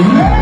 Amen.